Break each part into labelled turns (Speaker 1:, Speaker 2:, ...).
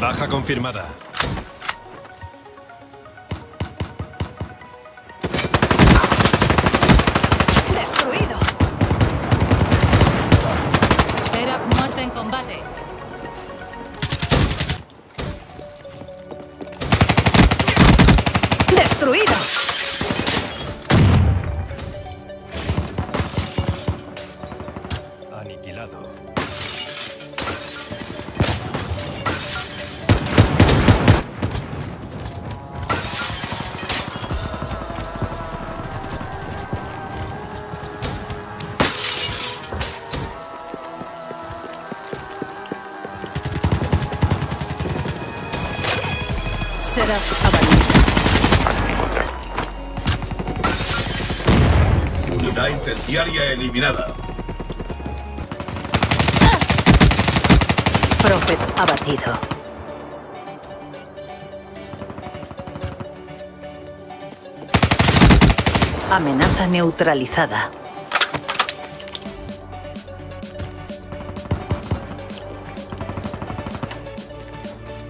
Speaker 1: Baja confirmada.
Speaker 2: ¡Destruido!
Speaker 1: Aniquilado.
Speaker 2: Abatido.
Speaker 3: Unidad incendiaria eliminada.
Speaker 2: Prophet abatido. Amenaza neutralizada.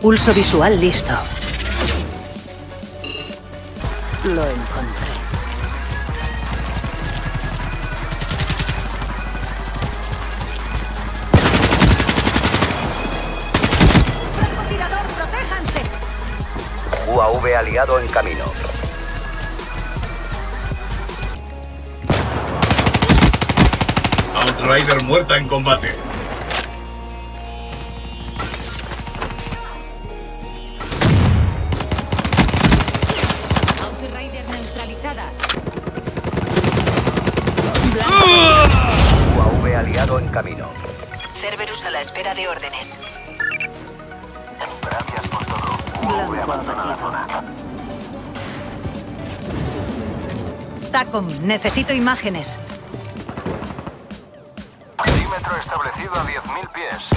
Speaker 2: Pulso visual listo. Lo encontré.
Speaker 4: UAV aliado en camino.
Speaker 3: Outrider muerta en combate.
Speaker 5: Outrider neutralizadas.
Speaker 4: UAV aliado en camino.
Speaker 6: Cerberus a la espera de órdenes.
Speaker 2: Blanco abatido. TACOM, necesito imágenes.
Speaker 4: Perímetro establecido a 10.000 pies.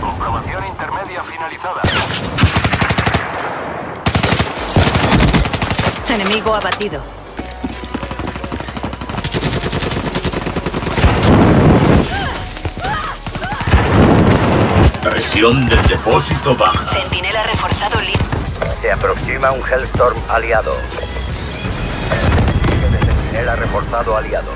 Speaker 4: Comprobación intermedia finalizada.
Speaker 2: Enemigo abatido.
Speaker 3: Presión del depósito baja.
Speaker 6: Centinela reforzado listo.
Speaker 4: Se aproxima un Hellstorm aliado. Centinela reforzado aliado.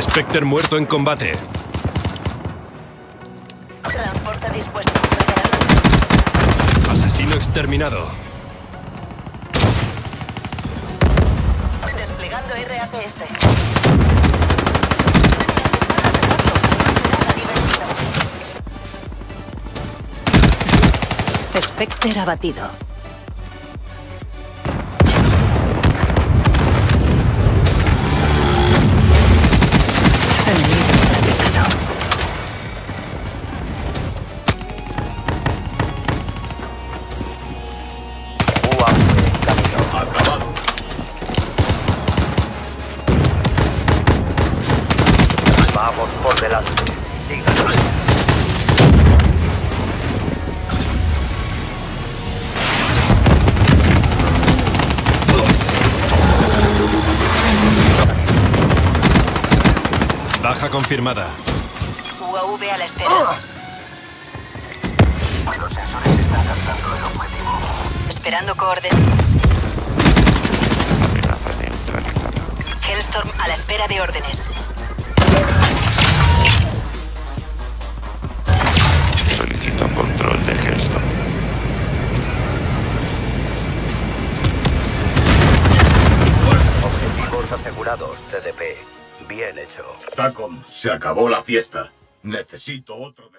Speaker 1: Spectre muerto en combate.
Speaker 6: Transporta dispuesto.
Speaker 1: Asesino exterminado.
Speaker 6: Desplegando RAPS.
Speaker 2: Spectre abatido.
Speaker 4: Vamos por delante. Síganos.
Speaker 1: Baja confirmada.
Speaker 6: UAV a la espera.
Speaker 4: Los sensores están captando el objetivo.
Speaker 6: Esperando coorden. Hellstorm a la espera de órdenes.
Speaker 4: Asegurados, TDP. Bien hecho.
Speaker 3: TACOM, se acabó la fiesta. Necesito otro.